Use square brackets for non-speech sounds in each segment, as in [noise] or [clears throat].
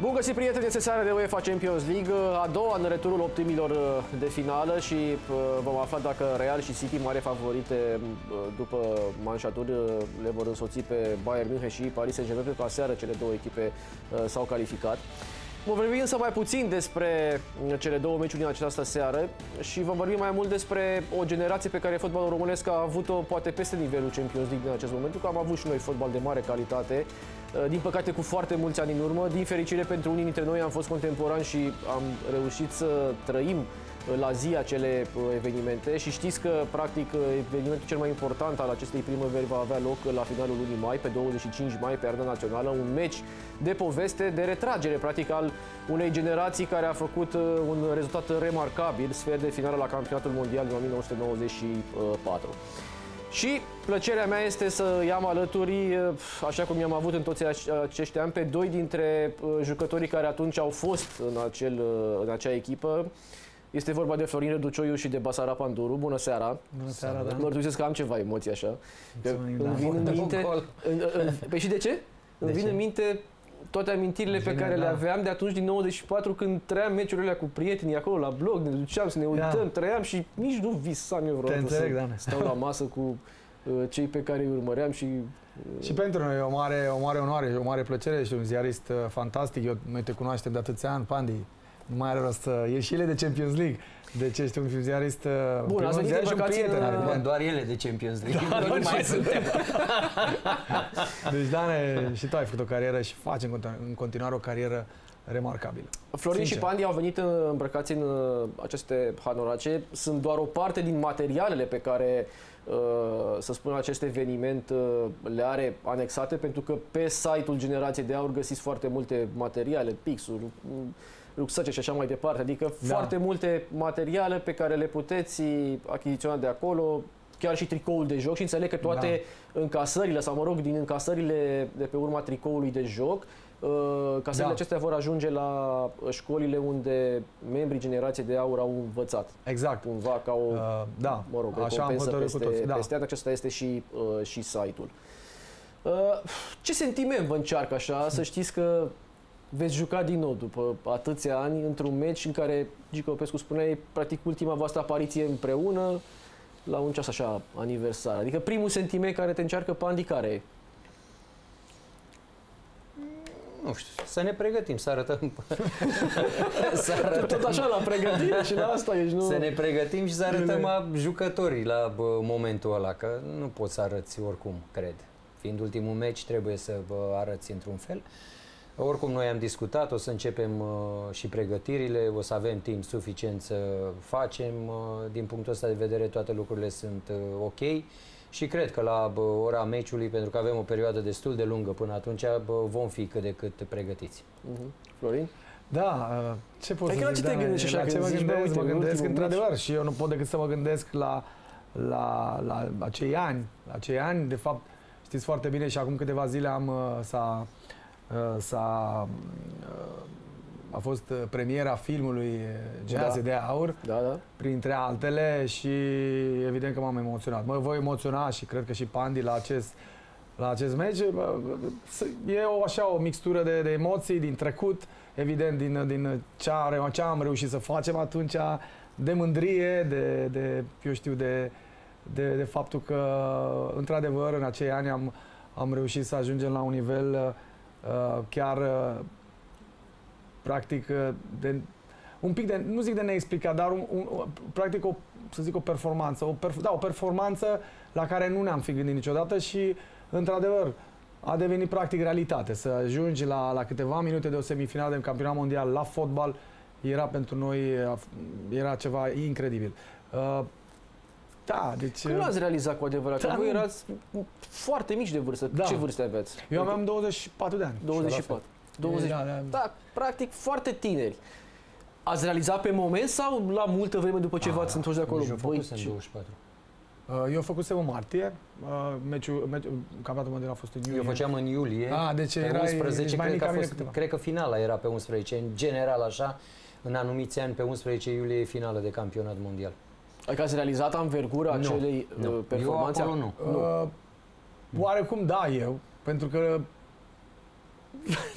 Bun găsit, prieteni, este seara de UEFA Champions League, a doua în returul optimilor uh, de finală și uh, vom afla dacă Real și City, mare favorite uh, după manșaturi, le vor însoți pe Bayern München și Paris Saint-Germain, pentru că aseară cele două echipe s-au calificat. Vom vorbi însă mai puțin despre cele două meciuri din această seară și vom vorbi mai mult despre o generație pe care fotbalul românesc a avut-o poate peste nivelul Champions League din acest moment, pentru că am avut și noi fotbal de mare calitate, Uh, din păcate cu foarte mulți ani în urmă. Din fericire pentru unii dintre noi am fost contemporani și am reușit să trăim uh, la zi acele uh, evenimente și știți că practic evenimentul cel mai important al acestei primăveri va avea loc la finalul lunii mai, pe 25 mai, pe Arda Națională, un meci de poveste, de retragere practic al unei generații care a făcut un rezultat remarcabil, sfert de finală la campionatul mondial din 1994. Și plăcerea mea este să iau alături, așa cum i-am avut în toți acești ani, pe doi dintre uh, jucătorii care atunci au fost în, acel, uh, în acea echipă. Este vorba de Florin Răducioiu și de Basara Panduru. Bună seara! Bună seara, da. Mărturisesc că am ceva emoții așa. Îmi vin în minte... Păi și de ce? Îmi vin în minte toate amintirile pe care le aveam de atunci din 94 când trăiam meciurile cu prietenii acolo la blog, ne duceam să ne uităm, da. trăiam și nici nu visam eu vreodată să da. stau la masă cu uh, cei pe care îi urmăream și... Uh, și pentru noi e o mare, o mare onoare și o mare plăcere și un ziarist uh, fantastic. Eu, noi te cunoaștem de atâția ani, Pandi. Nu mai are rost să ieși ele de Champions League. Deci ești un ziarist uh, Bun, ați venit și un prieten. În... Doar ele de Champions League. Da, nu mai suntem. [laughs] deci, Dane, și tu ai făcut o carieră și faci în continuare o carieră remarcabilă. Florin Sincer. și Pandi au venit îmbrăcați în uh, aceste hanorace. Sunt doar o parte din materialele pe care, uh, să spun, acest eveniment le are anexate, pentru că pe site-ul Generației de Aur găsiți foarte multe materiale, pixuri, rucsace și așa mai departe. Adică da. foarte multe materiale pe care le puteți achiziționa de acolo, chiar și tricoul de joc și înțeleg că toate da. încasările, sau mă rog, din încasările de pe urma tricoului de joc, uh, casările da. acestea vor ajunge la școlile unde membrii generației de aur au învățat. Exact. Cumva ca o, uh, da. mă rog, Așa am peste, cu toți. Da. peste acesta este și, uh, și site-ul. Uh, ce sentiment vă încearcă așa? Să știți că veți juca din nou după atâția ani într-un meci în care Gico Pescu spunea practic ultima voastră apariție împreună la un ceas așa aniversar. Adică primul sentiment care te încearcă Pandi care e? nu știu, să ne pregătim, să arătăm. [laughs] să arătăm. Tot așa la pregătire și la asta ești, nu? Să ne pregătim și să arătăm a jucătorii la bă, momentul ăla, că nu poți să arăți oricum, cred. Fiind ultimul meci, trebuie să vă arăți într-un fel. Oricum, noi am discutat, o să începem uh, și pregătirile, o să avem timp suficient să facem. Uh, din punctul ăsta de vedere, toate lucrurile sunt uh, ok și cred că la bă, ora meciului, pentru că avem o perioadă destul de lungă până atunci, bă, vom fi cât de cât pregătiți. Uh-huh. Florin? Da, uh, ce pot adică să zic? ce te gândești la ce mă gândesc? Mă gândesc într-adevăr și eu nu pot decât să mă gândesc la, la, la acei ani. La acei ani, de fapt, știți foarte bine și acum câteva zile am, s-a, Uh, s-a uh, a fost uh, premiera filmului Geaze da. de Aur, da, da. printre altele și evident că m-am emoționat. Mă voi emoționa și cred că și Pandi la acest, la acest meci. E o, așa o mixtură de, de emoții din trecut, evident din, din ce, a, ce am reușit să facem atunci, de mândrie, de, de eu știu, de, de, de faptul că într-adevăr în acei ani am, am reușit să ajungem la un nivel Uh, chiar uh, practic uh, de, un pic de, nu zic de neexplicat, dar un, un, practic o, să zic o performanță, o, perf, da, o performanță la care nu ne-am fi gândit niciodată și într-adevăr a devenit practic realitate. Să ajungi la, la câteva minute de o semifinală de campionat mondial la fotbal era pentru noi era ceva incredibil. Uh, da, deci... Cum l-ați realizat cu adevărat? Da, că voi erați foarte mici de vârstă. Da. Ce vârstă aveți? Eu aveam 24 de ani. 24. 20. Da, da. da, practic foarte tineri. Ați realizat pe moment sau la multă vreme după ce v-ați întors de acolo? Eu făcusem 24. Uh, eu făcusem în martie, uh, meciul, meciul, campionatul mondial a fost în iulie. Eu făceam în iulie. Ah, deci era 11, deci mai cred, că a fost, cred că finala era pe 11, în general așa, în anumiți ani pe 11 iulie e finală de campionat mondial. Adică ați realizat anvergura nu, acelei nu. Uh, performanțe? Eu nu. nu. Uh, oarecum da eu, pentru că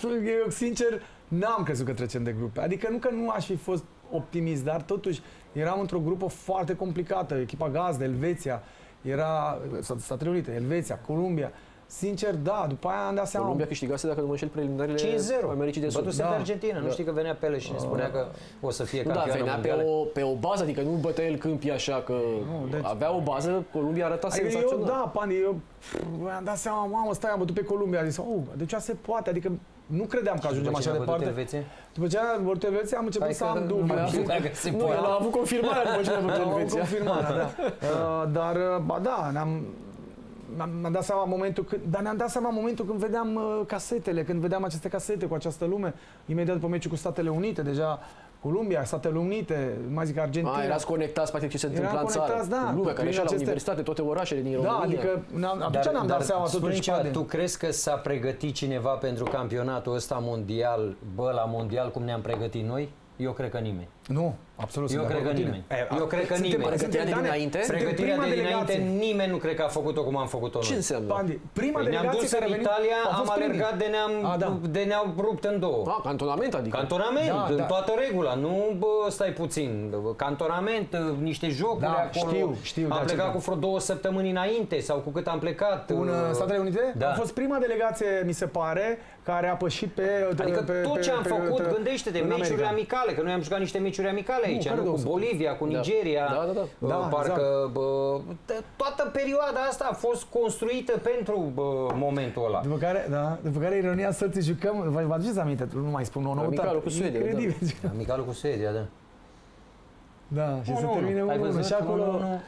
[laughs] eu sincer N-am crezut că trecem de grupe. Adică nu că nu aș fi fost optimist, dar totuși eram într-o grupă foarte complicată. Echipa gazdă, Elveția, era Statele Unite, Elveția, Columbia. Sincer, da, după aia am dat seama... Columbia câștigase, dacă nu mă înșel, preliminările 5-0. Americii de Sud. Bătuse Da. pe Argentina. Nu Da. știi că venea Pele și ne spunea că o să fie Nu, da, campioană venea pe mondială. o, pe o bază, adică nu bătea el câmpii așa, că deci- avea o bază, Columbia arăta Adică eu, senzațional. da, Pani, eu pf, mi-am dat seama, mamă, stai, am bătut pe Columbia. Am zis, oh, deci așa se poate, adică nu credeam că ajungem După ce așa ne-a bătut departe. Elveția? După ce am bătut Elveția, am început Hai să că am nu dubii. mai Am am zis, dacă se Nu, poate. el a avut confirmarea după ce a bătut Am [laughs] Elveția. confirmarea, da. [laughs] Uh, dar, uh, ba da, ne-am, mi-am mi-am dat seama momentul când, dar ne-am dat seama momentul când vedeam uh, casetele, când vedeam aceste casete cu această lume, imediat după meciul cu Statele Unite, deja Columbia, Statele Unite, mai zic Argentina. A, erați conectați, practic, ce se întâmpla Eram în țară. conectați, da, Lumea cu- care ieșea la prin aceste- universitate, toate orașele din România. da, adică ne-am, atunci ne-am dat seama spune totuși. ceva, Pade. tu crezi că s-a pregătit cineva pentru campionatul ăsta mondial, bă, la mondial, cum ne-am pregătit noi? Eu cred că nimeni. Nu, absolut. Eu sunt de cred că acord cu tine. nimeni. E, Eu cred că suntem- nimeni. suntem, Pregătirea de Dane, dinainte? suntem Pregătirea prima de dinainte, delegație. nimeni nu cred că a făcut-o cum am făcut-o noi. Ce înseamnă? Bandi, prima Păi ne-am delegație dus care în a venit, Italia, au am fost primii. alergat de ne-am, A, da. de ne-au rupt în două. A, cantonament, adică. Cantonament, Da, în da. toată regula, nu bă, stai puțin. Cantonament, niște jocuri Da, acolo. știu, știu, Am da, plecat ce- cu vreo două săptămâni înainte sau cu cât am plecat. În uh, Statele Unite? Da. A fost prima delegație, mi se pare, care a pășit pe... Adică pe, tot pe, ce am pe, făcut, pe, gândește-te, în meciurile America. amicale, că noi am jucat niște meciuri amicale aici, care nu, două cu săptămâni? Bolivia, cu Da. Nigeria. Da, da, da. Bă, Da, Parcă bă, t- toată perioada asta a fost construită pentru bă, momentul ăla. După care, da, după care ironia să ți jucăm, vă, vă aduceți aminte, nu mai spun o nouătate. Amicalul cu Suedia, Incredibil. Amicalul cu Suedia, da. Da, și Nu, se nu, termine nu. Ai 1 văzut? și acolo... Nu, nu, nu. uh,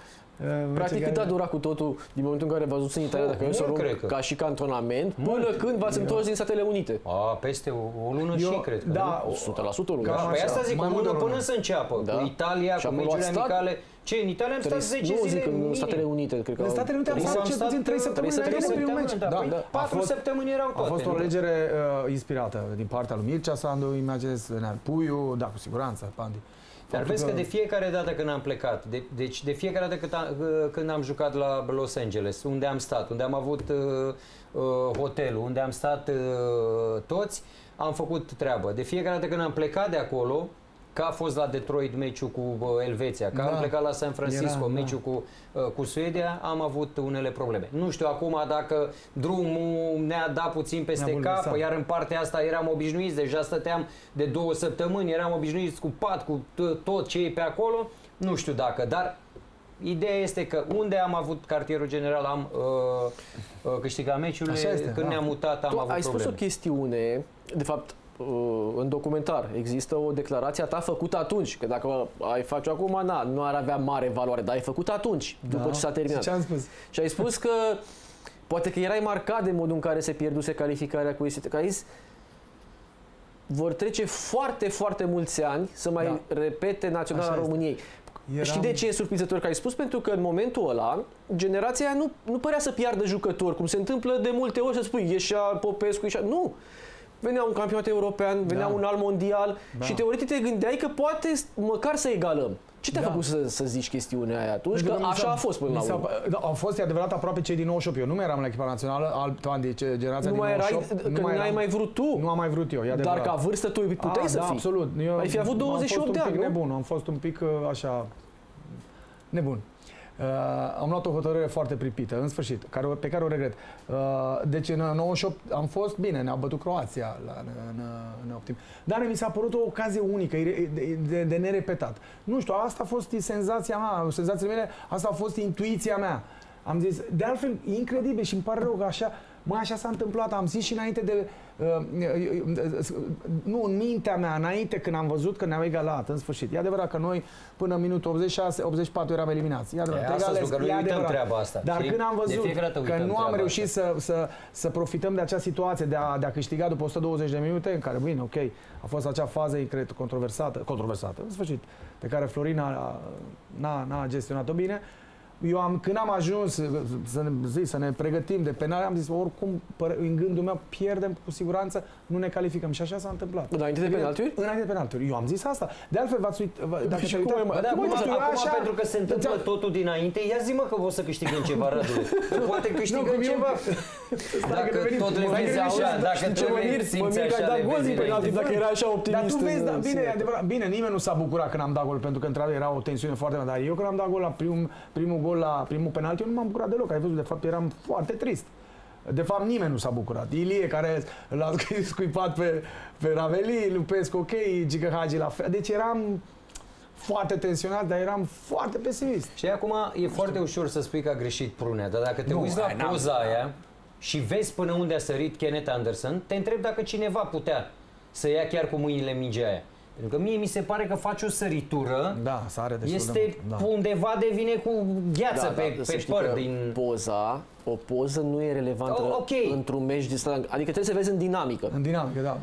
Practic, meciul cât a care- durat cu totul din momentul în care v-ați dus în Italia, dacă eu să o mult, luăm cred că. ca și cantonament, până când v-ați întors din Statele Unite? A, peste o, o lună Eu- și, cred că. da, nu? 100% lungă. Cam Păi așa, asta zic, mai o mult de lună o până lună. să înceapă. Da. Cu Italia, Și cu acolo meciurile ați stat? amicale. Ce, în Italia am stat 10 nu, zile zic, în minim. Statele Unite, cred că În au- Statele Unite am Deci stat am cel stat, puțin 3 uh, săptămâni trei înainte de primul săptămâni, meci. Da, păi da. A patru fost- săptămâni erau A toate. fost o nu? alegere uh, inspirată din partea lui Mircea Sandu, imaginez, Neal Puiu, da, cu siguranță, Pandi. Dar Faptul vezi că de fiecare dată când am plecat, de, deci de fiecare dată când am, când am jucat la Los Angeles, unde am stat, unde am avut uh, uh, hotelul, unde am stat uh, toți, am făcut treabă. De fiecare dată când am plecat de acolo, că a fost la Detroit meciul cu uh, Elveția, că Da. am plecat la San Francisco Era, da. meciul cu, uh, cu Suedia, am avut unele probleme. Nu știu acum dacă drumul ne-a dat puțin peste Ne-a bulversat. cap, iar în partea asta eram obișnuiți, deja stăteam de două săptămâni, eram obișnuiți cu pat, cu t- tot ce e pe acolo, nu știu dacă, dar ideea este că unde am avut cartierul general am uh, uh, câștigat meciurile, Așa este, când da. ne-am mutat am Tu avut ai spus probleme. o chestiune, de fapt, uh, în documentar există o declarație a ta făcută atunci, că dacă ai face acum, na, nu ar avea mare valoare, dar ai făcut atunci, după Da. ce s-a terminat. Și ce am spus? Și ai spus că poate că erai marcat de modul în care se pierduse calificarea cu IST, că ai zis vor trece foarte, foarte mulți ani să mai Da. repete naționala Așa este. României. Eram- Știi de ce e surprinzător că ai spus? Pentru că în momentul ăla, generația aia nu, nu părea să piardă jucători, cum se întâmplă de multe ori să spui, ieșea Popescu, ieșea... Nu! Venea un campionat european, venea Da. un alt mondial Da. și teoretic te gândeai că poate măcar să egalăm. Ce te-a Da. făcut să, să zici chestiunea aia atunci? Pentru Că mi așa s-a- a fost până mi la s-a- urmă. Da, au fost, e adevărat, aproape cei din 98. Eu nu mai eram la echipa națională, alt an de ce- generația Nu din mai erai, 98. că n-ai eram- mai vrut tu. Nu am mai vrut eu, e Dar adevărat. ca vârstă tu puteai A, să da, fii. absolut. Eu Ai fi avut 28 am de fost ani, un pic nu? nebun, am fost un pic uh, așa nebun. Uh, am luat o hotărâre foarte pripită, în sfârșit, care, o- pe care o regret. Uh, deci în 98 am fost bine, ne-a bătut Croația la, în, în, în optim. Dar mi s-a părut o ocazie unică, ire- de, de, de nerepetat. Nu știu, asta a fost senzația mea, senzațiile mele, asta a fost intuiția mea. Am zis, de altfel, e incredibil și îmi pare rău că așa, mă, așa s-a întâmplat. Am zis și înainte de, uh, uh, uh, uh, nu, în mintea mea, înainte când am văzut că ne-au egalat, în sfârșit. E adevărat că noi până în minutul 86, 84 eram eliminați. E adevărat, E, asta egalez, spun că noi e uităm adevărat. treaba asta, Dar știi? când am De văzut fiecare dată că uităm nu am treaba reușit asta. să, să, să profităm de acea situație de a, de a câștiga după 120 de minute, în care, bine, ok, a fost acea fază, cred, controversată, controversată, în sfârșit, pe care Florin a- n-a, n-a gestionat-o bine, eu am, când am ajuns să ne, zi, să ne pregătim de penale, am zis, oricum, în gândul meu, pierdem cu siguranță, nu ne calificăm. Și așa s-a întâmplat. Înainte de penalturi? Înainte de penalturi. Eu am zis asta. De altfel, v-ați uit, dacă și cum uitat, da, acum, acum pentru că se întâmplă totul dinainte, ia zi mă că o să câștigăm ceva, Radu. [laughs] Poate câștigăm nu, ceva. [laughs] Dacă tot le vezi așa, dacă tot le simți așa, le vezi Dacă era așa optimist. Dar tu vezi, da, bine, adevărat, bine, nimeni nu s-a bucurat când am dat gol, pentru că într-adevăr era o tensiune foarte mare. Dar eu când am dat gol la primul, primul gol, la primul penalti, eu nu m-am bucurat deloc. Ai văzut, de fapt, eram foarte trist. De fapt, nimeni nu s-a bucurat. Ilie, care l-a scuipat pe, pe Raveli, Lupescu, ok, Giga Hagi la fel. Deci eram foarte tensionat, dar eram foarte pesimist. Și acum e foarte ușor să spui că a greșit Prunea, dar dacă te nu, uiți la poza aia și vezi până unde a sărit Kenneth Anderson, te întreb dacă cineva putea să ia chiar cu mâinile mingea aia. Pentru că mie mi se pare că faci o săritură, da, sare este de da. undeva devine cu gheață da, pe, da, pe păr din... Poza, o poză nu e relevantă oh, okay. într-un meci distrat. Adică trebuie să vezi în dinamică. În dinamică, da.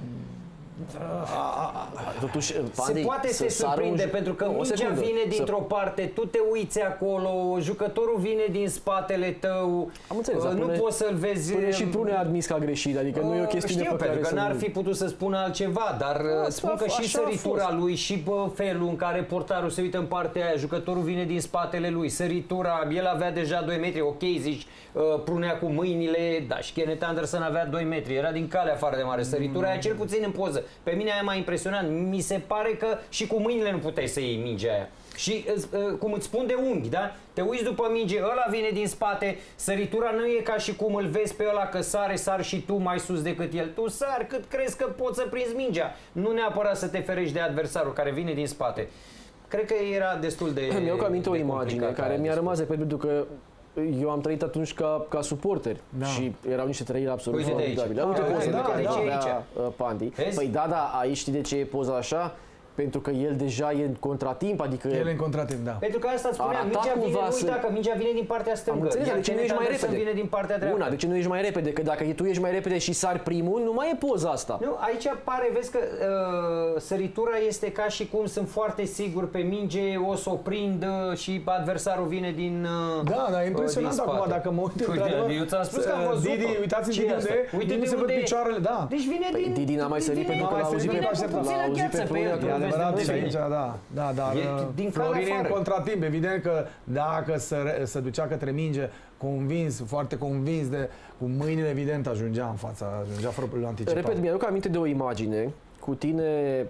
Totuși, se poate se surprinde un... pentru că mingea vine dintr-o parte, tu te uiți acolo, jucătorul vine din spatele tău, Am înțeles, uh, nu pune, poți să-l vezi... Pune și Prune a admis că a greșit, adică uh, nu e o uh, chestiune știu, pe care că n-ar fi putut să spună altceva, dar uh, a, spun că și săritura lui și bă, felul în care portarul se uită în partea aia, jucătorul vine din spatele lui, săritura, el avea deja 2 metri, ok, zici, uh, Prunea cu mâinile, da, și Kenneth Anderson avea 2 metri, era din cale afară de mare, săritura mm. aia cel puțin în poză. Pe mine aia m-a impresionat. Mi se pare că și cu mâinile nu puteai să iei mingea aia. Și uh, cum îți spun de unghi, da? Te uiți după minge, ăla vine din spate, săritura nu e ca și cum îl vezi pe ăla că sare, sar și tu mai sus decât el. Tu sar cât crezi că poți să prinzi mingea. Nu neapărat să te ferești de adversarul care vine din spate. Cred că era destul de Mi-au aminte o imagine care mi-a rămas de pe pentru că eu am trăit atunci ca, ca suporter da. și erau niște trăiri absolut formidabile. Uite pozele da, care da, avea uh, Pandi. Vezi? Păi da, da, aici știi de ce e poza așa? Pentru că el deja e în contratimp, adică... El e în contratimp, da. Pentru că asta îți spunea, mingea vine, să... uita că mingea vine din partea stângă, Am înțeles, de ce nu ești mai repede? vine din partea dreaptă. Una, de ce nu ești mai repede? Că dacă tu ești mai repede și sari primul, nu mai e poza asta. Nu, aici pare, vezi că uh, săritura este ca și cum sunt foarte sigur pe minge, o să o prind uh, și adversarul vine din uh, Da, dar e impresionant acum, dacă mă uit într-adevăr. Eu ți-am spus că am văzut Didi, uitați-vă de unde, Uite de unde picioarele, da. Deci vine păi din... Didi n-a mai sărit pentru că l-a auzit pe E adevărat, și aici, da, da, dar e uh, din Florin e în contratimp. Evident că dacă se, se ducea către minge convins, foarte convins de, cu mâinile, evident, ajungea în fața, ajungea fără anticipat. Repet, mi-aduc aminte de o imagine cu tine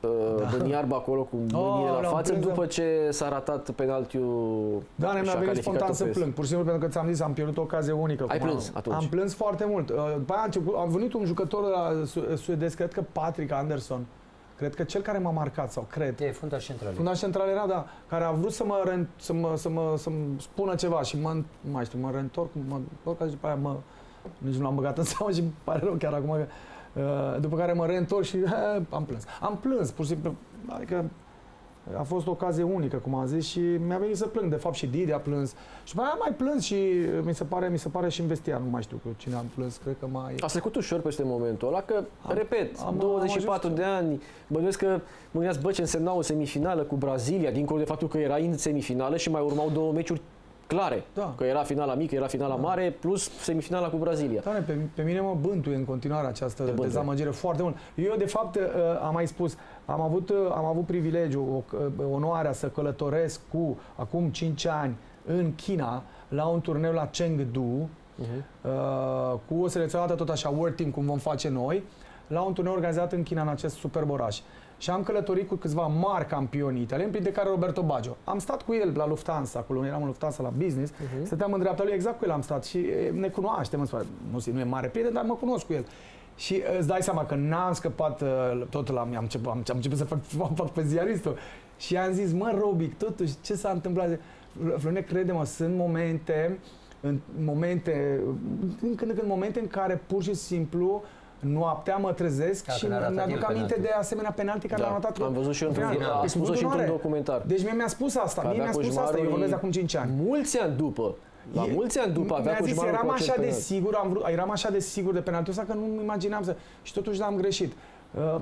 uh, da. în iarbă acolo cu mâinile oh, la față prins, după ce s-a ratat penaltiul Da, mi-a venit spontan să plâng, pur și simplu pentru că ți-am zis, am pierdut o ocazie unică. Ai plâns atunci? Am plâns foarte mult. Uh, după aia a venit un jucător la suedez, cred că Patrick Anderson, Cred că cel care m-a marcat, sau cred... E fundaș central. Fundaș central era, da, care a vrut să mă, să mă, să mă, să spună ceva și mă, mai știu, mă reîntorc, mă întorc și după aia mă, nici nu l-am băgat în [laughs] seamă și pare rău chiar acum că, uh, după care mă reîntorc și uh, [laughs] am plâns. Am plâns, pur și simplu, adică a fost o ocazie unică, cum am zis, și mi-a venit să plâng. De fapt, și Didi a plâns. Și mai am mai plâns și mi se pare, mi se pare și în nu mai știu cu cine am plâns, cred că mai... A trecut ușor peste momentul ăla, că, am, repet, am, 24 am de ani, bănuiesc că mă gândeați, bă, ce însemna o semifinală cu Brazilia, dincolo de faptul că era în semifinală și mai urmau două meciuri clare. Da. Că era finala mică, era finala da. mare, plus semifinala cu Brazilia. Da, pe, pe mine mă bântuie în continuare această de dezamăgire foarte mult. Eu, de fapt, uh, am mai spus, am avut, uh, am avut privilegiu, uh, onoarea să călătoresc cu, acum 5 ani, în China, la un turneu la Chengdu, uh-huh. cu o selecționată tot așa, World Team, cum vom face noi, la un turneu organizat în China, în acest superb oraș și am călătorit cu câțiva mari campioni italieni, printre care Roberto Baggio. Am stat cu el la Lufthansa, acolo eram în Lufthansa la business, uh-huh. stăteam în dreapta lui, exact cu el am stat și ne cunoaștem, nu, nu e mare prieten, dar mă cunosc cu el. Și îți dai seama că n-am scăpat tot la am început, am, am început să [laughs] fac, fac pe ziaristul. Și am zis, mă, Robic, totuși, ce s-a întâmplat? Florine, crede-mă, sunt momente, în momente, în când în când momente în care pur și simplu noaptea mă trezesc Ca și mi-aduc aminte de asemenea penalti care da. l-am notat. Am văzut și eu într-un, am spus și într-un documentar. Deci mie mi-a spus asta, mie mi-a spus asta, eu vorbesc acum 5 ani. Mulți ani după. La e, mulți ani după avea zis, eram așa de sigur, am vrut, eram așa de sigur de penaltiul ăsta că nu imaginam să... Și totuși l-am greșit. Uh,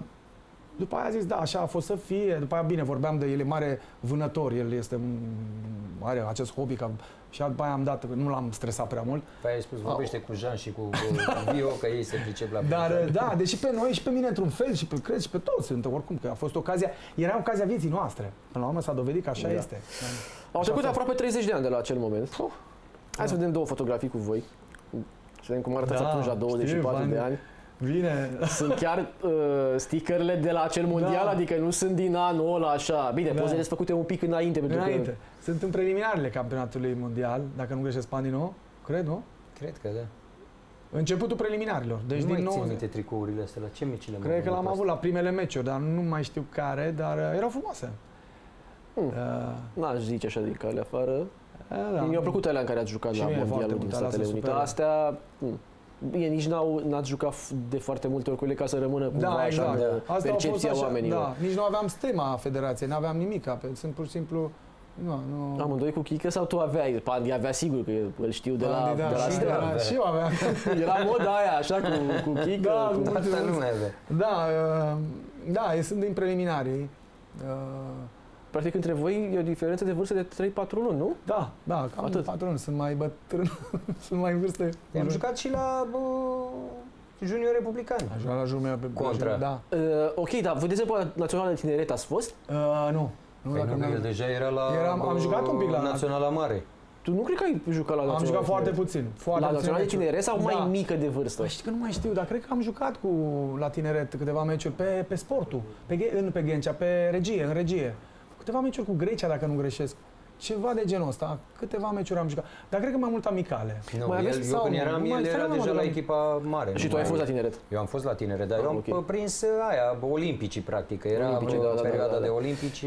după aia a zis, da, așa a fost să fie. După aia, bine, vorbeam de el, e mare vânător. El este, are acest hobby ca Și după aia am dat, nu l-am stresat prea mult. Păi ai spus, vorbește cu Jean și cu uh, Vio, că ei se pricep la Dar picioare. da, deși pe noi și pe mine într-un fel și pe cred și pe toți sunt oricum că a fost ocazia, era ocazia vieții noastre. Până la urmă s-a dovedit că așa Da. este. Au Așa trecut a fost. aproape 30 de ani de la acel moment. Puh. Hai să vedem două fotografii cu voi. Să vedem cum arătați Da, atunci la 24 știu, de bani. ani. Bine. Sunt chiar uh, stickerele de la acel mondial, Da. adică nu sunt din anul ăla așa. Bine, Da. pozele sunt făcute un pic înainte, pentru Înainte. Sunt în preliminarele campionatului mondial, dacă nu greșesc Pandi, nu? Cred, nu? Cred că da. Începutul preliminarilor. Deci nu din mai țin 90. minte tricourile astea, la ce meci le Cred că l-am avut la primele meciuri, dar nu mai știu care, dar uh, erau frumoase. Hmm. Uh, că n-aș zice așa din calea afară. da. Mi-au plăcut alea în care ați jucat Și la mie foarte mondialul din mult, alea Statele sunt Unite. superbe. Astea, hmm. Bine, nici n-au, n-ați jucat f- de foarte multe ori cu ele ca să rămână cumva Da, așa exact. de Astea au fost percepția așa, oamenilor. Da, nici nu aveam stema federației, nu aveam nimic. pe- Sunt pur și simplu... Nu, nu... Amândoi cu Chică sau tu aveai? Pandi avea sigur că îl știu de la, Pandi, da, de la și, Steaua. era, și eu aveam. [laughs] Era moda aia, așa, cu, cu Chică. Da, cu... cu- Asta nu mai avea. Da, uh, da, eu sunt din preliminarii. Uh, Practic, între voi e o diferență de vârstă de 3-4 luni, nu? da, da, cam Atât. patron, sunt mai bătrân, [laughs] sunt mai în vârstă. Am jucat și la bă, Junior Republican. Am jucat la jumea pe Contra. Da. Uh, ok, dar voi de exemplu la Națională de Tineret ați fost? Uh, nu. Nu, Păi dacă nu, mi-am- el deja era la Eram- am bă, jucat un pic la- Naționala Mare. Tu nu cred că ai jucat la am Națională jucat de foarte Tineret? puțin. Foarte La puțin Națională de meciuri. Tineret sau mai Da. mică de vârstă? Păi știi că nu mai știu, dar cred că am jucat cu la tineret câteva meciuri pe, pe sportul, pe, Ghe- nu pe Ghencea, pe regie, în regie. Câteva meciuri cu Grecia, dacă nu greșesc. Ceva de genul ăsta. Câteva meciuri am jucat. Dar cred că mai mult amicale. Nu, Mai el, aveți eu sau când nu? eram, Nu mai- el stai, era nu mă deja duc la la- echipa mare. Și nu tu ai mai- fost la Tineret? Eu am fost la tinere, dar Ah, eu am ok. prins aia, bă, olimpicii, practic. că Era Olimpicii, bă, da, da, da, perioada da, da. de olimpici.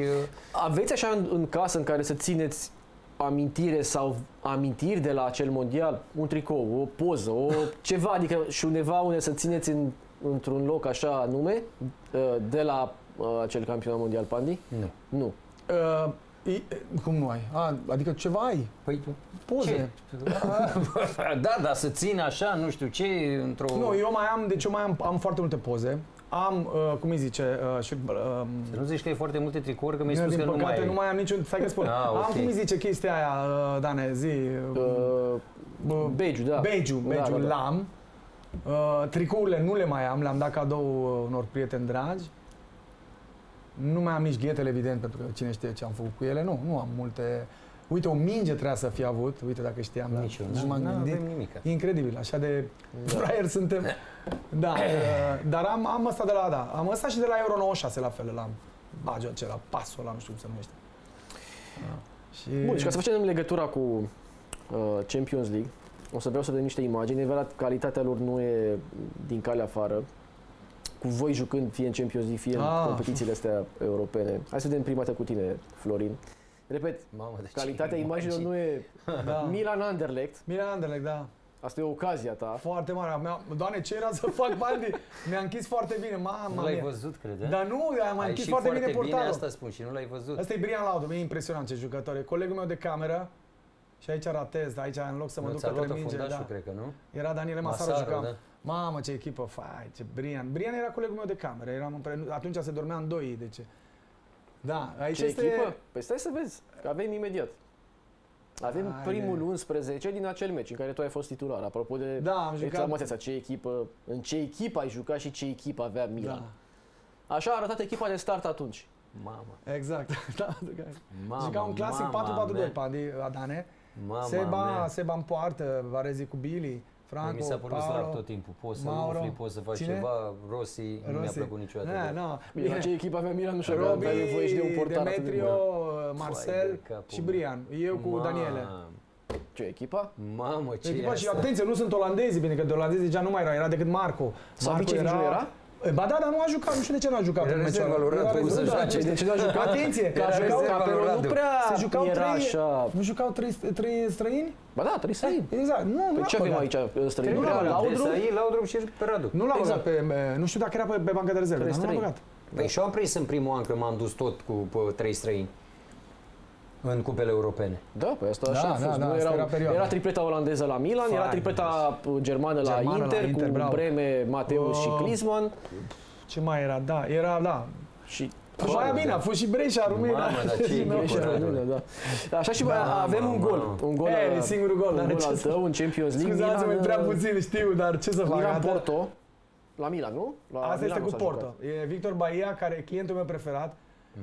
Aveți așa în, în casă în care să țineți amintire sau amintiri de la acel mondial? Un tricou, o poză, o [laughs] ceva, adică și undeva unde să țineți în, într-un loc așa anume uh, de la uh, acel campionat mondial Pandi? Nu. Nu. Uh, i, cum nu ai? A, adică ceva ai. Păi, Poze. Ce? [laughs] da, dar să țin așa, nu știu ce, într-o... Nu, eu mai am, deci eu mai am, am foarte multe poze. Am, uh, cum îi zice, uh, și, uh, Să nu zici că e foarte multe tricouri, că mi-ai din spus că nu păcate mai nu ai. mai am niciun, stai că spun. Ah, Am, ok. cum îi zice chestia aia, uh, Dane, zi, uh, Uh, bă, Begiu, da. Begiu, Begiu Da, da, da. l-am. Uh, tricourile nu le mai am, le-am dat cadou uh, unor prieteni dragi. Nu mai am nici ghetele, evident, pentru că cine știe ce am făcut cu ele. Nu, nu am multe. Uite, o minge trebuia să fi avut, uite dacă știam. dar Nici eu, nici nu m-am nu gândit. avem nimic. Incredibil, așa de Da. fraier suntem. Da, [coughs] uh, dar am, am ăsta de la, da, am ăsta și de la Euro 96 la fel, l-am. Bagiu acela, pasul ăla, nu știu cum se numește. Da. Și... Bun, și ca să facem legătura cu uh, Champions League, o să vreau să vedem niște imagini. E adevărat, calitatea lor nu e din calea afară. Cu voi jucând fie în Champions League, fie în Ah. competițiile astea europene. Hai să vedem prima dată cu tine, Florin. Repet, Mamă, de ce calitatea imaginilor nu e da. Milan Anderlecht. Milan Anderlecht, da. Asta e ocazia ta. Foarte mare. Mi-a, doamne, ce era să fac bandi? Mi-a închis foarte bine, mama Nu l-ai mea. văzut, crede? Dar nu, am Ai închis și foarte, foarte bine bine portarul. asta spun și nu l-ai văzut. Asta e Brian Laudu, e impresionant ce jucător e. Colegul meu de cameră, și aici ratez, aici în loc să mă Nu duc ți-a către luat minge, fundașul, da. cred că, nu? Era Daniele Masaru, Masaru, jucam. da. Mamă, ce echipă, fai, ce Brian. Brian era colegul meu de cameră, eram împreună, atunci se dormea în doi, deci... Da, aici Ce este... echipă? Păi stai să vezi, că avem imediat. Avem Haide. primul 11 din acel meci în care tu ai fost titular. Apropo de Da, am jucat... exclamația asta, ce echipă, în ce echipă ai jucat și ce echipă avea Milan. Da, Așa a arătat echipa de start atunci. Mamă, exact. [laughs] da, da. mamă, Juca un clasic mama 4-4-2, mea. Padi Adane. Mama Seba, mea. Seba în poartă, Varezi cu Billy, Franco, mi s-a părut Paolo. slab tot timpul. Poți să Mauro. umfli, poți să faci Cine? ceva. Rossi, nu mi-a Rossi. plăcut niciodată. Da, de- nu. Bine, la ce echipă avea Milan nu știu, avea Robi, avea nevoie și de un portar atât de Demetrio, bun. Marcel Vai de capul și meu. Brian. Eu cu Mamă, Daniele. Ce echipa? Mamă, ce Echipa e și asta? atenție, nu sunt olandezi, bine că de olandezi deja nu mai era, era decât Marco. Savicevic nu era? E, Ba da, dar nu a jucat, nu știu de ce nu a jucat Era în meciul rezerva ăla. lui Radu, Era cum să rezerva, joace? da, De ce nu a jucat? Atenție, că Era jucau, rezerva lui Capelul Radu. nu prea se jucau era trei, așa... nu jucau trei, trei străini? Ba da, trebuie să iei. Exact, nu, nu Păi l-a ce avem băgat. aici străini? Nu l-a Era băgat. Laudru? Desai, Laudrup și pe Radu. Nu l-a Exact. băgat pe, nu știu dacă era pe, pe banca de rezerve, Trei dar nu l-a străini. băgat. Păi și eu am prins în primul an că m-am dus tot cu pă, trei străini în cupele europene. Da, păi asta Da, așa a da, fost. da, nu asta erau, era perioada. era tripleta olandeză la Milan, era Fain. tripleta uh, germană la Germană la Inter, Inter, cu bravo. Breme, Mateus și Oh. Klinsmann. Ce mai era? Da, era, da. Și Și aia bine, a fost și Brescia, România. Mamă, dar ce [laughs] Și echipă, noi- Greșeala da. Română, da. Așa și bă, Da, avem un mă, gol. mă. Un gol, E, uh, e singurul gol, un n-are gol ce al să- tău în Champions League. Scuzați-mă, Milan, prea uh, puțin știu, dar ce să fac? Milan Atât- Porto. La Milan, nu? La Asta este Milano cu s-a Porto. jucat. E Victor Bahia, care e clientul meu preferat.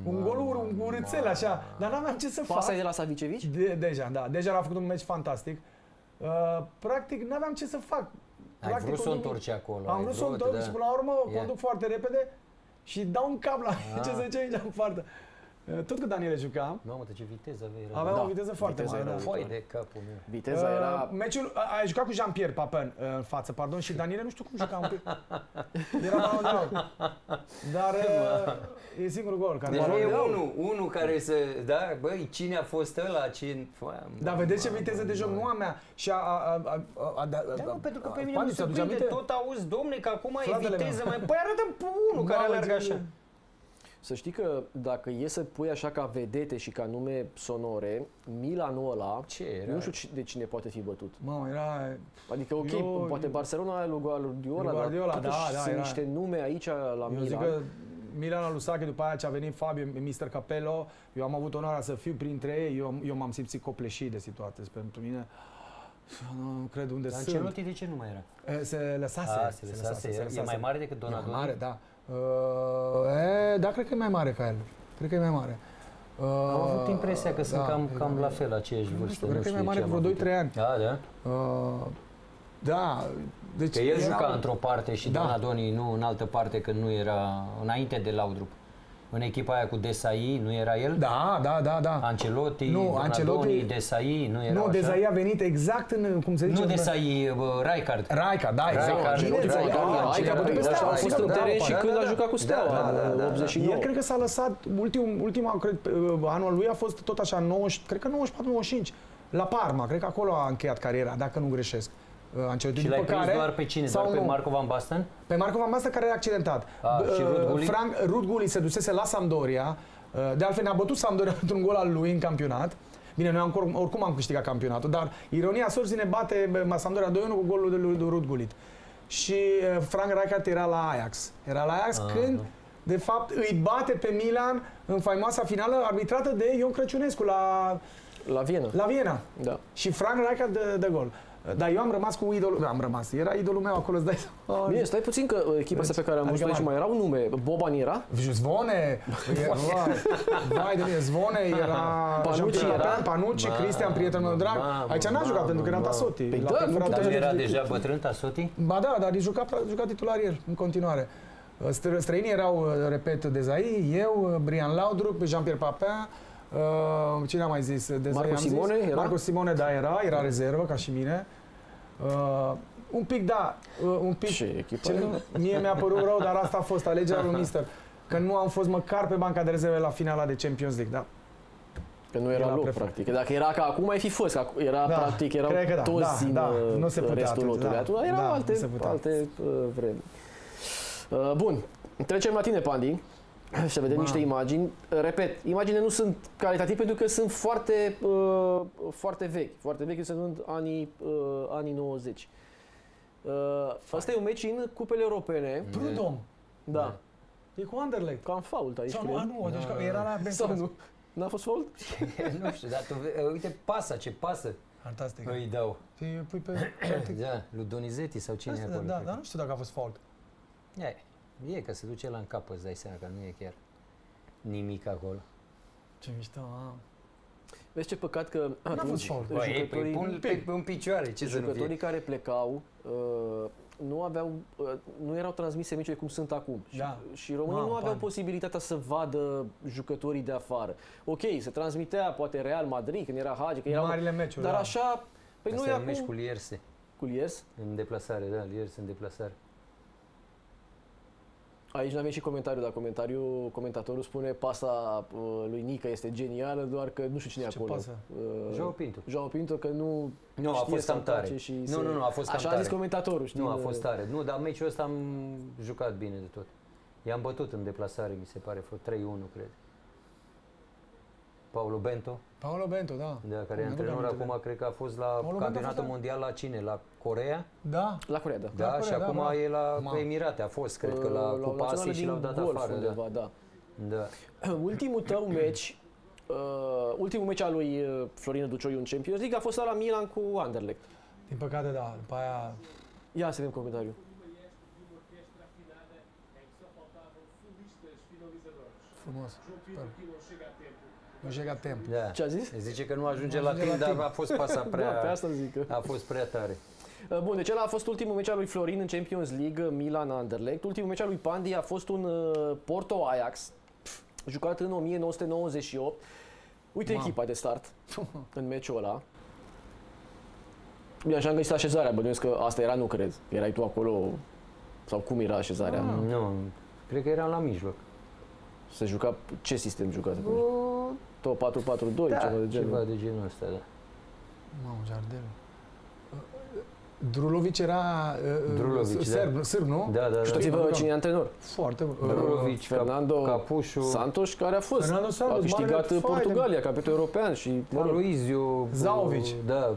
Un gol ur, un urâțel așa, dar n-aveam ce să fac. Pasa e de la Savicevic? De, deja, da. Deja a făcut un meci fantastic. Uh, practic, n-aveam ce să fac. Ai Practic, vrut să o conduc- întorci acolo. Am ai vrut să o vrut, întorc da. și până la urmă o Ia. conduc foarte repede și dau un cap la Ah. [laughs] ce se zice aici în poartă. Uh, Tot cu Daniele jucam, Mamă, dar ce viteză aveai. aveam Da, o viteză foarte viteza mare. era da. Foi de capul meu. Viteza era... Uh, meciul, a, ai jucat cu Jean-Pierre Papin uh, în față, pardon, și Daniele nu știu cum juca un pic. Era balon de aur. Dar uh, e singurul gol care Deci balon e de aur. unul, unul care să, da, băi, cine a fost ăla, cine... Dar vedeți ce viteză de joc, nu a mea. Și a, a, a, a, a, a, Da, mă, pentru că pe mine Pandi, nu se ți-aduce prinde, aminte? tot auzi, domne, că acum Fratele e viteză meu. mai... Păi arată pe unul care Mamă, alergă ce- așa. Să știi că dacă e să pui așa ca vedete și ca nume sonore, Milanul ăla, Ce era? nu știu ci- de cine poate fi bătut. Mamă, era... Adică, ok, Eu- poate Barcelona lui Guardiola, Lui Guardiola, dar totuși da, da, sunt era. niște nume aici la Eu Milan. zic că Milan lui Sacchi, după aia ce a venit Fabio, Mr. Capello, eu am avut onoarea să fiu printre ei, eu, eu m-am simțit copleșit de situație. Pentru mine, nu cred unde Dar sunt. Ancelotti de ce nu mai era? E, Se lăsase. A, se lăsase, e- e mai mare decât E mai Donadoni? mare, da. Uh, e, da, cred că e mai mare ca el. Cred că e mai mare. Uh, Am avut impresia că sunt da, cam, e cam mai- la fel aceeași Nu vârstă. știu, cred că e mai ce mare am cu avut. vreo 2-3 ani. Da, da. Uh, da, deci Că el era- juca într-o parte și Da. Donadoni nu în altă parte când nu era înainte de Laudrup. În echipa aia cu Desai, nu era el? Da, da, da, da. Ancelotti, Nu, Donadoni, Ancelotti- Desai, nu era nu, așa? Dezai a venit exact în, cum se zice? Nu în- Desai, bă, Rijkaard. Raica, da, exact. Rijkaard, Bine, Rijkaard, înțeleg. Rijkaard, Ah, cine a bătut pe Rijkaard, Steaua, a fost sigur, în da, teren da, și da, când da, a da. jucat cu Steaua, Da, da, da, da. 89. El cred că s-a lăsat, ultim, ultima, cred, uh, anul lui a fost tot așa, 90, cred că 94-95, la Parma, cred că acolo a încheiat cariera, dacă nu greșesc. Uh, Ancelotti, Și l-ai după prins care, doar pe cine? sau Doar pe nu? Marco Van Basten? Pe Marco Van Basten care era accidentat. A, B- și Ruud uh, Gullit? Frank, Ruud Gullit se dusese la Sampdoria. uh, De altfel ne-a bătut Sampdoria [laughs] într-un gol al lui în campionat. Bine, noi am, oricum am câștigat campionatul, dar ironia sorții ne bate bă, Sampdoria 2-1 cu golul de lui de Ruud Gullit. Și uh, Frank Rijkaard era la Ajax. Era la Ajax Aha. când, de fapt, îi bate pe Milan în faimoasa finală arbitrată de Ion Crăciunescu la, La Viena. la Viena. Da. Și Frank Rijkaard de, de gol. Dar eu am rămas cu idolul, am rămas, era idolul meu acolo, îți dai seama. Bine, stai puțin că uh, echipa asta pe care am Adică văzut aici mai- mai erau nume. Boban era? Zvone, e- vai, vai de mine, Zvone era Panucci Jean-Pierre era? Papin, Panucci, Mamă, Cristian, prietenul meu drag. mamă, Aici n-a jucat mamă, pentru că era mamă. Tasotti. Păi l-a da, preferat nu, pe Dar nu Jean- era deja bătrân Tasoti? Ba da, dar juca, juca titular el în continuare. Stră- Străinii erau, repet, Dezai, eu, Brian Laudrup, Jean-Pierre Papin, uh, cine a mai zis? Dezai, Marco am zis? Simone era? Marco Simone, da, era, era rezervă, ca și mine. Uh, un pic, da, uh, un pic. Ce echipă Ce, era? mie mi-a părut rău, dar asta a fost alegerea lui Mister. Că nu am fost măcar pe banca de rezerve la finala de Champions League, da. Că nu era Era loc, prefer. practic. Că Dacă era ca acum, ai fi fost. Că acu- Era, Da, practic, erau cred că da, toți da, din da, uh, nu se putea restul atât, lotului. da, Atunci erau da, nu alte, se putea. alte uh, vremi. Uh, bun, trecem la tine, Pandi. [clears throat] Să vedem Ma. niște imagini. Repet, imaginile nu sunt calitative pentru că sunt foarte, uh, foarte vechi. Foarte vechi, sunt anii, uh, anii 90. Uh, asta e un meci în cupele europene. Prudom. Da. E cu Anderlecht. Cam fault aici, Sau cred. nu, a, nu, deci că era la Ben Sau Simmons. nu? N-a fost fault? [laughs] nu știu, dar tu, ve- uite, pasa, ce pasă Fantastic. îi dau. Te pui pe... practic, [clears throat] Da, lui Donizetti sau cine e Asta, acolo. da, cred dar că. nu știu dacă a fost fault. E, e că se duce la în cap, îți dai seama că nu e chiar nimic acolo. Ce mișto, a. Vezi ce păcat că fost atunci fault. Bă, ei, păi jucătorii, pun pe, pe un picioare, ce să nu jucătorii fie. care plecau uh, nu aveau, uh, nu erau transmise meciurile cum sunt acum. Și- Da. Și românii Mamă, nu aveau Pani. posibilitatea să vadă jucătorii de afară. Ok, se transmitea poate Real Madrid când era Hagi, că erau, Marile meciuri, dar da. așa, păi Asta nu e e un meci acum cu Lierse, cu Lies. în deplasare, da, Lierse în deplasare. Aici nu avem și comentariu, dar comentariu, comentatorul spune pasa uh, lui Nica este genială, doar că nu știu cine e Ce acolo. pasă? Uh, Joao Pinto. Joao Pinto, că nu Nu, a știe fost să cam tare. atace și Nu, să- nu, nu, a fost cam Așa a tare. zis comentatorul, știi? Nu, a fost tare. Nu, dar meciul ăsta am jucat bine de tot. I-am bătut în deplasare, mi se pare, vreo 3-1, cred. Paulo Bento, Paolo Bento, da. de care e Mi-aduc antrenor aminte de- acum, cred că a fost la Paulo Bento a campionatul fost la- mondial la cine? La Corea? Da. La Corea, da. Da, Corea, și da, acum bravo. e la Mamă. Emirate, a fost, cred că la Uh, Cupa națională Asiei și l-au din dat golf afară. Da. Undeva, da. Da. [clears throat] Ultimul tău meci, [clears throat] uh, ultimul meci al lui uh, Florin Ducioiu în Champions League a fost la Milan cu Anderlecht. Din păcate, da. După aia... Ia să vedem comentariu. Frumos. Super. Nu chega a tempo. da. Ce a zis? Zice că nu ajunge Nu la ajunge timp, la dar timp. a fost pasa [laughs] Da, pe prea... asta zic. A fost prea tare. Uh, Bun, deci ăla a fost ultimul meci al lui Florin în Champions League, uh, Milan-Anderlecht. Ultimul meci al lui Pandi a fost un uh, Porto-Ajax, pf, jucat în 1998. Uite Mamă. echipa de start în meciul ăla. Bine, așa am găsit așezarea, bănuiesc că asta era, nu cred. Erai tu acolo, sau cum era așezarea? Ah. Nu, cred că eram la mijloc. Se juca, ce sistem jucați atunci? Tot 4-4-2, Da, ceva de genul. ceva de genul ăsta, da. Mamă, Jardel. Drulovic era uh, Drulovic, sârb, da. sârb, nu? Da, da, da. Știți-vă cine e antrenor? Foarte bun. Drulovic, Fernando Capușu, Santos, care a fost. Fernando Santos, a câștigat marele fai de- Portugalia, capitul european și, mă rog, Luizio, Zaovic. Da.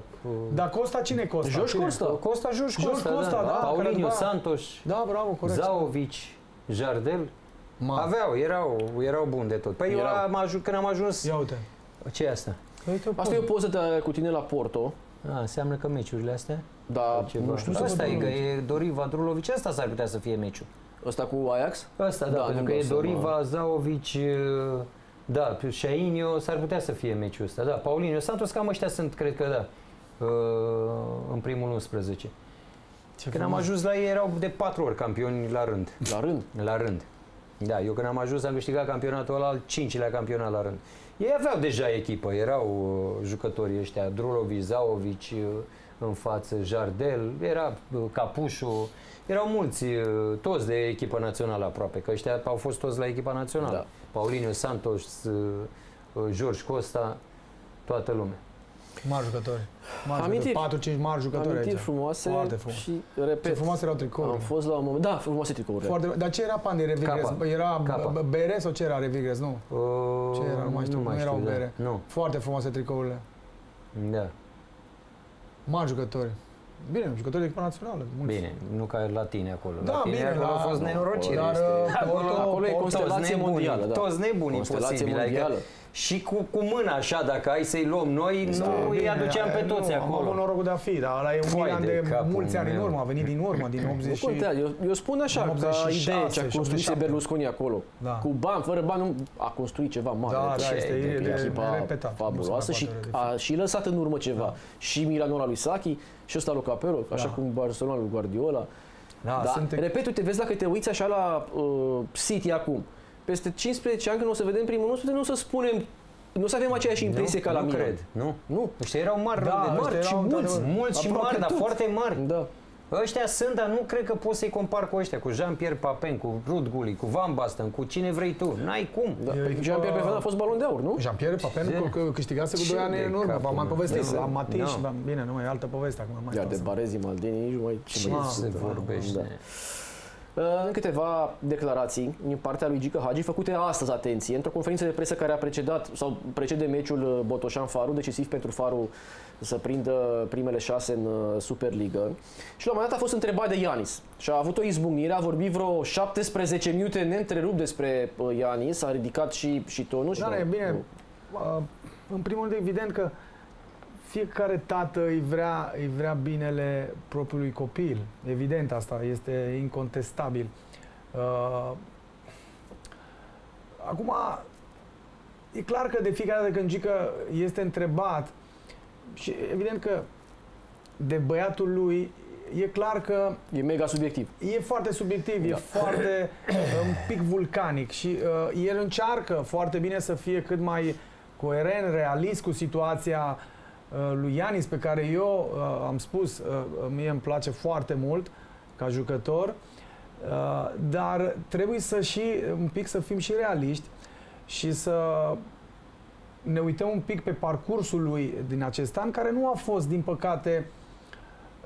Dar Costa cine e Costa? George Cine? Costa. Costa, George George Costa, Costa, da, da. care Paulinho, după aia- Santos, Da, bravo, corect. Zaovic, Jardel. Ma. Aveau, erau, erau buni de tot. Păi eu Erau. am ajuns, când am ajuns... Ia uite. ce e asta? Uite o Asta e o poză. poză de, cu tine la Porto, A, înseamnă că meciurile astea? dar Ceva. nu știu să Asta văd e, că numele. e Doriva, Drulovic, asta s-ar putea să fie meciul. Ăsta cu Ajax? Asta, da, Da, pentru nu-mi că dau e seama. Doriva, Zaovic, da, Șainio, s-ar putea să fie meciul ăsta, da. Paulinho, Santos, cam ăștia sunt, cred că da, uh, în primul 11. Ce Când am frumos. ajuns la ei erau de patru ori campioni la rând. La rând. La rând. Da, eu când am ajuns am câștigat campionatul ăla, al cincilea campionat la rând. Ei aveau deja echipă, erau uh, jucătorii ăștia, Drulovic, Zaovic uh, în față, Jardel, era uh, Capușu, erau mulți, uh, toți de echipă națională aproape, că ăștia au fost toți la echipa națională. Da. Paulinho Santos, uh, uh, George Costa, toată lumea. Mari jucători. Mari Amintiri. jucători. 4-5 mari jucători Amintiri aici. frumoase Foarte frumos. și, Ce repet, frumoase erau tricourile. am fost la un moment... Da, frumoase tricourile. Foarte, dar ce era Pandi Revigres? Capa. Era Capa. b- bere sau ce era Revigres? Nu. Uh, Ce era? Nu mai știu. Nu erau da. bere. Nu, Foarte frumoase tricourile. da. Mari jucători. Bine, jucători de echipa națională. mulți. Bine, nu ca la tine acolo. Da, la tine bine, acolo la- a fost nenorocire. Dar este- uh, Acolo- Porto, acolo e Porto- constelație toți nebuni, mondială, da. Toți nebuni Constelație posibil. mondială. Adică, și cu, cu mâna așa, dacă ai să-i luăm noi, Este- nu îi Bine, aduceam pe nu, toți Am avut acolo. norocul de a fi, dar ăla e un Foai Milan de de capul mulți ani în meu. urmă. A venit din urmă, din 80 Nu și... contează, eu, eu spun așa, În ca 86, idee ce a 87. construit Berlusconi acolo. Da. Cu bani, fără bani, nu a construit ceva mare. Da, da, Ce este de- de- echipa nerepetat. Nu fabuloasă se și mai poate a și lăsat în urmă ceva. Da. Și Milanul ăla lui Saki și ăsta lui Capello, așa Da. cum Barcelona lui Guardiola. Da, Da, sunt... repet, uite, vezi dacă te uiți așa la uh, City acum, peste 15 ani când o să vedem primul 11, nu o să spunem, nu o să avem aceeași impresie nu, ca la nu Milan. cred, nu. Nu. Ăștia erau mari, Da, de ăștia mari și erau, mulți, într-adevăr, mulți și aproape mari, dar toți. foarte mari. Da. Ăștia sunt, dar nu cred că poți să-i compar cu ăștia, cu Jean-Pierre Papin, cu Ruud Gulli, cu Van Basten, cu cine vrei tu. N-ai cum. Da. E Păi echipa- Jean-Pierre Pefan a fost balon de aur, nu? Jean-Pierre Papen Ce? că câștigase cu Ce 2 ani de în urmă. capul V-am mai meu. povestit. Da. La Matiș, Da. da. bine, nu mai e altă poveste acum. Mai Iar stau de să- Barezi, Maldini, nici nu mai ce Ce mai se sunt, vorbește? Da. În câteva declarații din partea lui Gică Hagi, făcute astăzi, atenție, într-o conferință de presă care a precedat sau precede meciul uh, Botoșan-Faru, decisiv pentru Faru să prindă primele șase în uh, Superligă. Și la un moment dat a fost întrebat de Ianis și a avut o izbucnire, a vorbit vreo 17 minute neîntrerupt despre uh, Ianis, a ridicat și, și tonul. și Da, e bine. Uh, În primul rând, evident că fiecare tată îi vrea, îi vrea binele propriului copil. Evident asta, este incontestabil. Uh, Acum, e clar că de fiecare dată când Gică este întrebat și evident că de băiatul lui e clar că E mega subiectiv. E foarte subiectiv, Da. e foarte un pic vulcanic și uh, el încearcă foarte bine să fie cât mai coerent, realist cu situația uh, lui Ianis, pe care eu uh, am spus, uh, mie îmi place foarte mult ca jucător, uh, dar trebuie să și un pic să fim și realiști și să ne uităm un pic pe parcursul lui din acest an, care nu a fost, din păcate,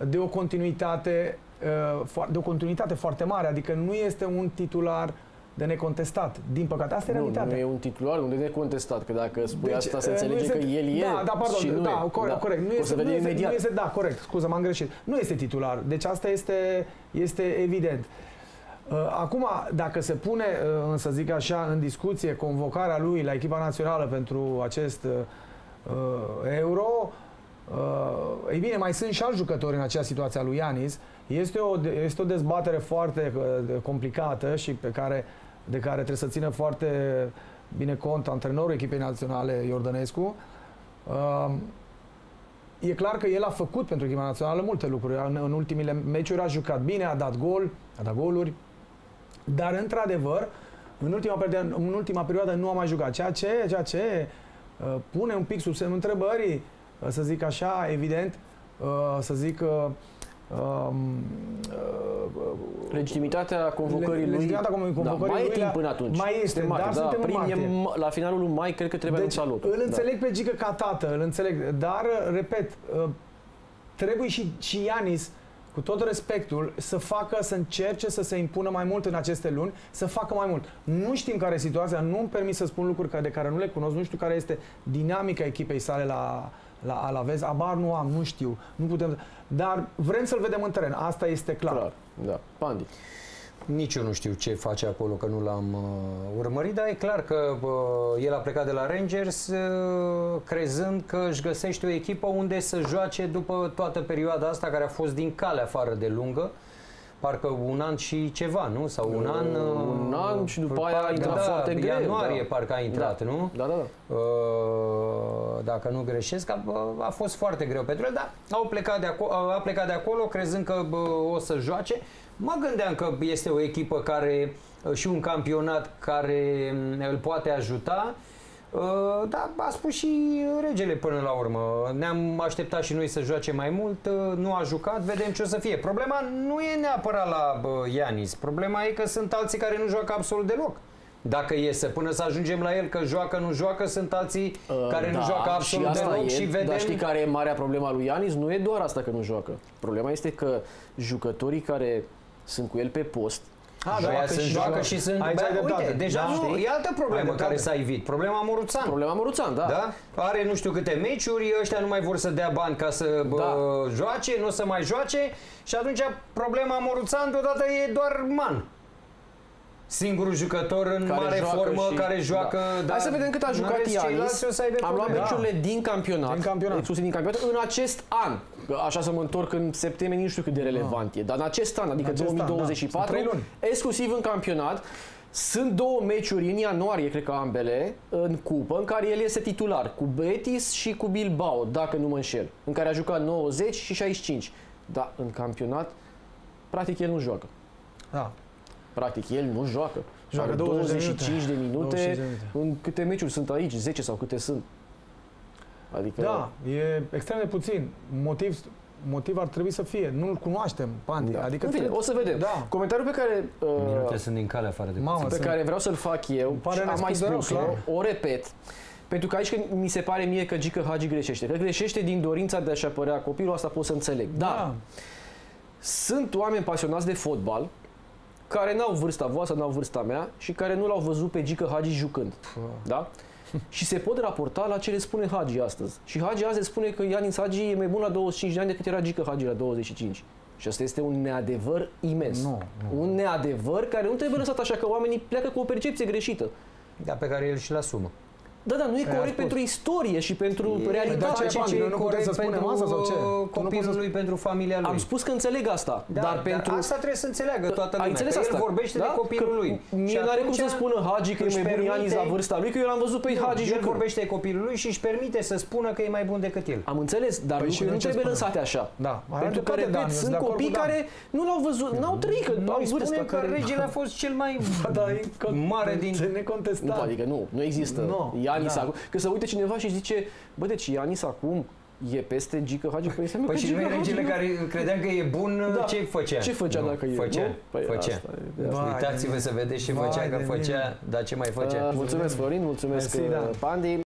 de o continuitate uh, fo- de o continuitate foarte mare, adică nu este un titular de necontestat. Din păcate, asta e Nu, realitatea. nu e un titular unde e contestat, că dacă spui Deci, asta se uh, înțelege nu că este- el e da, da, pardon, și nu da, e. corect, corect. Nu o să este, nu vedem este, imediat. nu este, da, corect, scuză, m-am greșit. Nu este titular, deci asta este, este evident. Uh, Acum, dacă se pune, uh, să zic așa, în discuție convocarea lui la echipa națională pentru acest uh, uh, euro, uh, ei bine, mai sunt și alți jucători în acea situație a lui Ianis. Este o, de- este o dezbatere foarte uh, complicată și pe care, de care trebuie să țină foarte bine cont antrenorul echipei naționale Iordănescu. Uh, E clar că el a făcut pentru echipa națională multe lucruri. În, în ultimile meciuri a jucat bine, a dat gol, a dat goluri, dar într-adevăr, în ultima, perioadă, în ultima perioadă nu a mai jucat. Ceea ce, ceea ce uh, pune un pic sub semnul întrebării, uh, să zic așa, evident, uh, să zic uh, um, uh, Legitimitatea convocării lui... Legitimitatea convocării da, mai lui e timp la- până atunci. mai este, martie, dar da, suntem în prin, martie. e m- La finalul lui mai cred că trebuie deci, anunțat lotul. îl înțeleg pe Gică ca tată, îl înțeleg, dar, repet, uh, trebuie și, și Ianis, cu tot respectul, să facă, să încerce să se impună mai mult în aceste luni, să facă mai mult. Nu știm care e situația, nu-mi permit să spun lucruri ca- de care nu le cunosc, nu știu care este dinamica echipei sale la, la Alavez, abar nu am, nu știu, nu putem, dar vrem să-l vedem în teren, asta este clar. Clar, da. Pandi. Nici eu nu știu ce face acolo, că nu l-am uh, urmărit, dar e clar că uh, el a plecat de la Rangers uh, crezând că își găsește o echipă unde să joace după toată perioada asta care a fost din cale afară de lungă. Parcă un an și ceva, nu? Sau un an... uh, un an și după aia a parcă, intrat da, foarte greu, ianuarie da. parcă a intrat, Da. nu? Da, da, da. Uh, dacă nu greșesc, a, a fost foarte greu pentru el, dar au plecat de acolo, a plecat de acolo crezând că bă, o să joace. Mă gândeam că este o echipă care uh, și un campionat care m, îl poate ajuta. Uh, Dar a spus și regele până la urmă. Ne-am așteptat și noi să joace mai mult, uh, nu a jucat, vedem ce o să fie. Problema nu e neapărat la bă, Ianis, problema e că sunt alții care nu joacă absolut deloc. Dacă iese, până să ajungem la el că joacă, nu joacă, sunt alții care nu da, joacă absolut și asta deloc e, și vedem... Dar știi care e marea problema lui Ianis? Nu e doar asta că nu joacă. Problema este că jucătorii care sunt cu el pe post, Ah, și aia că sunt și joacă joacă. și sunt... Aici Bă, ai dreptate. uite, deja Da, nu, știi? e altă Ai problemă dreptate. care s-a evit. Problema Moruțan. problema Moruțan, da. Da? Are nu știu câte meciuri, ăștia nu mai vor să dea bani ca să bă, Da. joace, nu o să mai joace și atunci problema Moruțan deodată e doar Man. Singurul jucător în Care mare joacă formă și- care joacă... Da. Hai să vedem cât a în jucat rest, Ianis. ceilalți o să aibă Am luat probleme. meciurile din campionat, Din campionat. exclusiv din campionat, în acest an. Că Așa să mă întorc în septembrie, nici nu știu cât de relevant e, dar în acest an, adică În acest an, da. 2024, Sunt trei luni. exclusiv în campionat, sunt două meciuri în ianuarie, cred că ambele, în cupă, în care el este titular, cu Betis și cu Bilbao, dacă nu mă înșel, în care a jucat 90 și 65. Dar în campionat, practic el nu joacă. Da. Practic, el nu joacă. Joacă Are 20 de 25 de minute. 25 de minute. În câte meciuri sunt aici? 10 sau câte sunt? Adică... Da, e extrem de puțin. Motiv, motiv ar trebui să fie. Nu-l cunoaștem, Pandi. Da. Adică În fine, trebuie- o să vedem. Da. Comentariul pe care, uh, Minute sunt din cale afară de Mamă, pe sunt- care vreau să-l fac eu, pare și am mai nespus de rău, spus-o, clar. o repet, pentru că aici când mi se pare mie că Gică Hagi greșește. Că greșește din dorința de a-și apărea copilul, asta pot să înțeleg. Dar Da. sunt oameni pasionați de fotbal care n-au vârsta voastră, n-au vârsta mea și care nu l-au văzut pe Gică Hagi jucând. Da? și se pot raporta la ce le spune Hagi astăzi. Și Hagi azi spune că Ianis Hagi e mai bun la 25 de ani decât era Gică Hagi la 25. Și asta este un neadevăr imens. Nu, nu. Un neadevăr care nu trebuie lăsat așa că oamenii pleacă cu o percepție greșită. Dar pe care el și-l asumă. Da, da, nu e Păi, a corect spus. pentru istorie și pentru E- realitate. dar ce- face ce- nu putem să spunem pentru asta sau ce? uh, Tu nu poți copilul să- lui, pentru familia lui. Am spus că înțeleg asta, Da, dar dar pentru... asta trebuie să înțeleagă toată Ai lumea. înțeles că asta? El vorbește de copilul Că lui. Mie Și n-are cum atunci să spună Hagi că e își mai bun Ianis la permite- vârsta lui, că eu l-am văzut pe Hagi el jucând. vorbește de copilul lui și își permite să spună că e mai bun decât el. Am înțeles, dar Păi și lucrurile noi nu ce trebuie spunem? lăsate așa. Da, are Pentru că, dreptate, repet, Dan, eu sunt sunt de acord copii cu Dan. care nu l-au văzut, n-au trăit, că au Noi vârsta spunem că care... regele a [laughs] fost cel mai Da, [laughs] incont- mare din... necontestat. Nu, adică nu, nu există Nu, Ianis da. acum. Că să uite cineva și zice, bă, deci Ianis acum e peste Gică Hagi? Păi înseamnă Păi că și Gică noi Hagi regele nu- care credeam că e bun, Da. ce făcea? Ce făcea Nu, dacă e? Făcea, nu? Păi făcea. asta e, de asta. Vai Uitați-vă să vedeți și Vai făcea de că mine. făcea, dar ce mai făcea? Uh, mulțumesc, Florin, mulțumesc, Mersi, uh, da. Pandi.